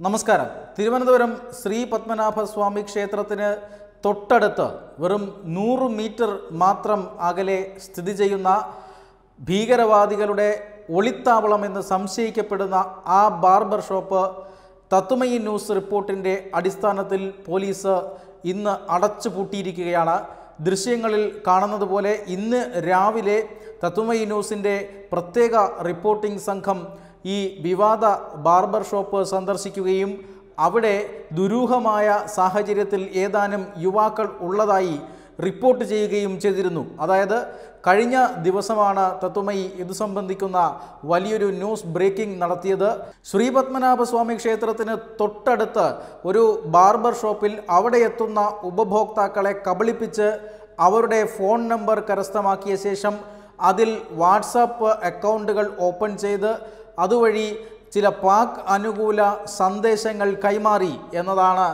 നമസ്കാരം. തിരുവനന്തപുരം ശ്രീ പത്മനാഭസ്വാമി ക്ഷേത്രത്തിന് തൊട്ടടുത്ത് വെറും നൂറ് മീറ്റർ മാത്രം അകലെ സ്ഥിതി ചെയ്യുന്ന ഭീകരവാദികളുടെ ഒളിത്താവളം എന്ന് സംശയിക്കപ്പെടുന്ന ആ ബാർബർ ഷോപ്പ് തത്തുമയി ന്യൂസ് റിപ്പോർട്ടിന്റെ അടിസ്ഥാനത്തിൽ പോലീസ് ഇന്ന് അടച്ചുപൂട്ടിയിരിക്കുകയാണ്. ദൃശ്യങ്ങളിൽ കാണുന്നത് പോലെ ഇന്ന് രാവിലെ തത്തുമയി ന്യൂസിന്റെ പ്രത്യേക റിപ്പോർട്ടിംഗ് സംഘം ഈ വിവാദ ബാർബർ ഷോപ്പ് സന്ദർശിക്കുകയും അവിടെ ദുരൂഹമായ സാഹചര്യത്തിൽ ഏതാനും യുവാക്കൾ ഉള്ളതായി റിപ്പോർട്ട് ചെയ്യുകയും ചെയ്തിരുന്നു. അതായത് കഴിഞ്ഞ ദിവസമാണ് തത്വമയി ഇത് സംബന്ധിക്കുന്ന വലിയൊരു ന്യൂസ് ബ്രേക്കിംഗ് നടത്തിയത്. ശ്രീപത്മനാഭസ്വാമി ക്ഷേത്രത്തിന് തൊട്ടടുത്ത് ഒരു ബാർബർ ഷോപ്പിൽ അവിടെ എത്തുന്ന ഉപഭോക്താക്കളെ കബളിപ്പിച്ച് അവരുടെ ഫോൺ നമ്പർ കരസ്ഥമാക്കിയ ശേഷം അതിൽ വാട്സാപ്പ് അക്കൗണ്ടുകൾ ഓപ്പൺ ചെയ്ത് അതുവഴി ചില പാക് അനുകൂല സന്ദേശങ്ങൾ കൈമാറി എന്നതാണ്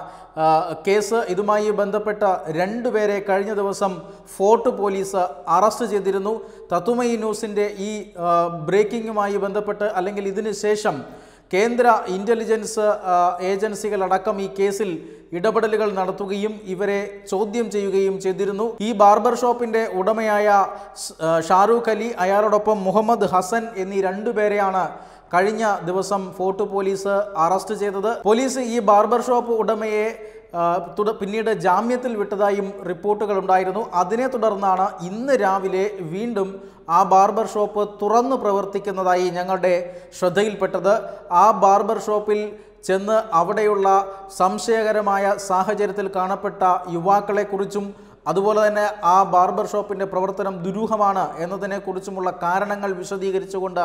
കേസ്. ഇതുമായി ബന്ധപ്പെട്ട രണ്ടുപേരെ കഴിഞ്ഞ ദിവസം ഫോർട്ട് പോലീസ് അറസ്റ്റ് ചെയ്തിരുന്നു. തത്തുമയി ന്യൂസിന്റെ ഈ ബ്രേക്കിങ്ങുമായി ബന്ധപ്പെട്ട് അല്ലെങ്കിൽ ഇതിന് ശേഷം കേന്ദ്ര ഇന്റലിജൻസ് ഏജൻസികളടക്കം ഈ കേസിൽ ഇടപെടലുകൾ നടത്തുകയും ഇവരെ ചോദ്യം ചെയ്യുകയും ചെയ്തിരുന്നു. ഈ ബാർബർ ഷോപ്പിന്റെ ഉടമയായ ഷാറൂഖ് അലി അയാളോടൊപ്പം മുഹമ്മദ് ഹസൻ എന്നീ രണ്ടുപേരെയാണ് കഴിഞ്ഞ ദിവസം ഫോർട്ട് പോലീസ് അറസ്റ്റ് ചെയ്തത്. പോലീസ് ഈ ബാർബർ ഷോപ്പ് ഉടമയെ പിന്നീട് ജാമ്യത്തിൽ വിട്ടതായും റിപ്പോർട്ടുകൾ ഉണ്ടായിരുന്നു. അതിനെ തുടർന്നാണ് ഇന്ന് രാവിലെ വീണ്ടും ആ ബാർബർ ഷോപ്പ് തുറന്നു പ്രവർത്തിക്കുന്നതായി ഞങ്ങളുടെ ശ്രദ്ധയിൽപ്പെട്ടത്. ആ ബാർബർ ഷോപ്പിൽ ചെന്ന് അവിടെയുള്ള സംശയകരമായ സാഹചര്യത്തിൽ കാണപ്പെട്ട യുവാക്കളെക്കുറിച്ചും അതുപോലെ തന്നെ ആ ബാർബർ ഷോപ്പിന്റെ പ്രവർത്തനം ദുരൂഹമാണ് എന്നതിനെക്കുറിച്ചുമുള്ള കാരണങ്ങൾ വിശദീകരിച്ചുകൊണ്ട്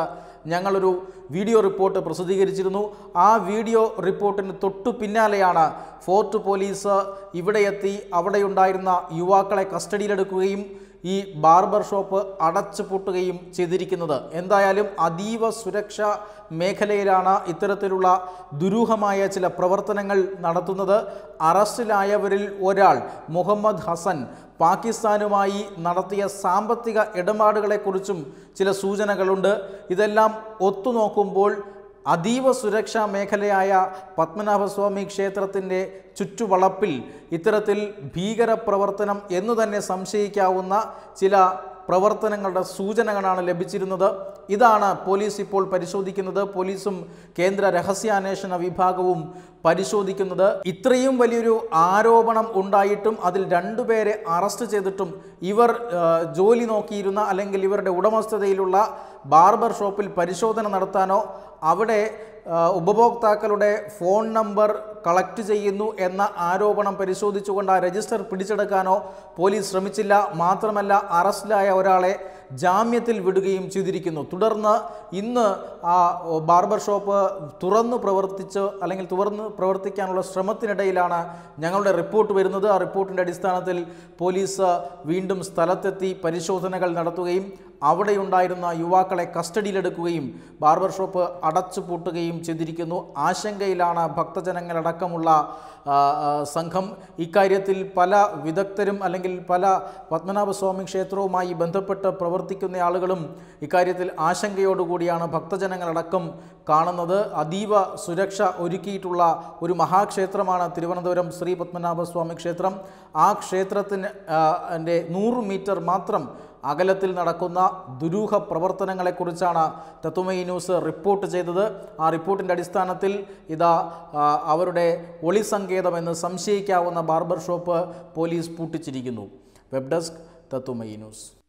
ഞങ്ങളൊരു വീഡിയോ റിപ്പോർട്ട് പ്രസിദ്ധീകരിച്ചിരുന്നു. ആ വീഡിയോ റിപ്പോർട്ടിന് തൊട്ടു പിന്നാലെയാണ് ഫോർട്ട് പോലീസ് ഇവിടെ എത്തി അവിടെയുണ്ടായിരുന്ന യുവാക്കളെ കസ്റ്റഡിയിലെടുക്കുകയും ഈ ബാർബർ ഷോപ്പ് അടച്ചു പൂട്ടുകയും ചെയ്തിരിക്കുന്നത്. എന്തായാലും അതീവ സുരക്ഷ മേഖലയിലാണ് ഇത്തരത്തിലുള്ള ദുരൂഹമായ ചില പ്രവർത്തനങ്ങൾ നടത്തുന്നത്. അറസ്റ്റിലായവരിൽ ഒരാൾ മുഹമ്മദ് ഹസൻ പാകിസ്ഥാനുമായി നടത്തിയ സാമ്പത്തിക ഇടപാടുകളെക്കുറിച്ചും ചില സൂചനകളുണ്ട്. ഇതെല്ലാം ഒത്തുനോക്കുമ്പോൾ അതീവ സുരക്ഷാ മേഖലയായ പത്മനാഭസ്വാമി ക്ഷേത്രത്തിന്റെ ചുറ്റുവളപ്പിൽ ഇത്തരത്തിൽ ഭീകര പ്രവർത്തനം എന്നു തന്നെ സംശയിക്കാവുന്ന ചില പ്രവർത്തനങ്ങളുടെ സൂചനകളാണ് ലഭിച്ചിരുന്നത്. ഇതാണ് പോലീസ് ഇപ്പോൾ പരിശോധിക്കുന്നത്. പോലീസും കേന്ദ്ര രഹസ്യാന്വേഷണ വിഭാഗവും പരിശോധിക്കുന്നത്. ഇത്രയും വലിയൊരു ആരോപണം ഉണ്ടായിട്ടും അതിൽ രണ്ടുപേരെ അറസ്റ്റ് ചെയ്തിട്ടും ഇവർ ജോലി നോക്കിയിരുന്ന അല്ലെങ്കിൽ ഇവരുടെ ഉടമസ്ഥതയിലുള്ള ബാർബർ ഷോപ്പിൽ പരിശോധന നടത്താനോ അവിടെ ഉപഭോക്താക്കളുടെ ഫോൺ നമ്പർ കളക്ട് ചെയ്യുന്നു എന്ന ആരോപണം പരിശോധിച്ചുകൊണ്ട് ആ രജിസ്റ്റർ പിടിച്ചെടുക്കാനോ പോലീസ് ശ്രമിച്ചില്ല. മാത്രമല്ല അറസ്റ്റിലായ ഒരാളെ ജാമ്യത്തിൽ വിടുകയും ചെയ്തിരിക്കുന്നു. തുടർന്ന് ഇന്ന് ആ ബാർബർ ഷോപ്പ് തുറന്നു പ്രവർത്തിച്ച് അല്ലെങ്കിൽ തുറന്ന് പ്രവർത്തിക്കാനുള്ള ശ്രമത്തിനിടയിലാണ് ഞങ്ങളുടെ റിപ്പോർട്ട് വരുന്നത്. ആ റിപ്പോർട്ടിന്റെ അടിസ്ഥാനത്തിൽ പോലീസ് വീണ്ടും സ്ഥലത്തെത്തി പരിശോധനകൾ നടത്തുകയും അവിടെയുണ്ടായിരുന്ന യുവാക്കളെ കസ്റ്റഡിയിലെടുക്കുകയും ബാർബർ ഷോപ്പ് അടച്ചു പൂട്ടുകയും ചെയ്തിരിക്കുന്നു. ആശങ്കയിലാണ് ഭക്തജനങ്ങളടക്കമുള്ള സംഘം. ഇക്കാര്യത്തിൽ പല വിദഗ്ധരും അല്ലെങ്കിൽ പല പത്മനാഭസ്വാമി ക്ഷേത്രവുമായി ബന്ധപ്പെട്ട് പ്രവർത്തിക്കുന്ന ആളുകളും ഇക്കാര്യത്തിൽ ആശങ്കയോടുകൂടിയാണ് ഭക്തജനങ്ങളടക്കം കാണുന്നത്. അതീവ സുരക്ഷ ഒരുക്കിയിട്ടുള്ള ഒരു മഹാക്ഷേത്രമാണ് തിരുവനന്തപുരം ശ്രീ പത്മനാഭസ്വാമി ക്ഷേത്രം. ആ ക്ഷേത്രത്തിന് എന്റെ നൂറ് മീറ്റർ മാത്രം അകലത്തിൽ നടക്കുന്ന ദുരൂഹ പ്രവർത്തനങ്ങളെക്കുറിച്ചാണ് തത്തുമയി ന്യൂസ് റിപ്പോർട്ട് ചെയ്തത്. ആ റിപ്പോർട്ടിന്റെ അടിസ്ഥാനത്തിൽ ഇതാ അവരുടെ ഒളി സങ്കേതമെന്ന് സംശയിക്കാവുന്ന barber shop police പൂട്ടിച്ചിരിക്കുന്നു. Web desk Tatwamayi news.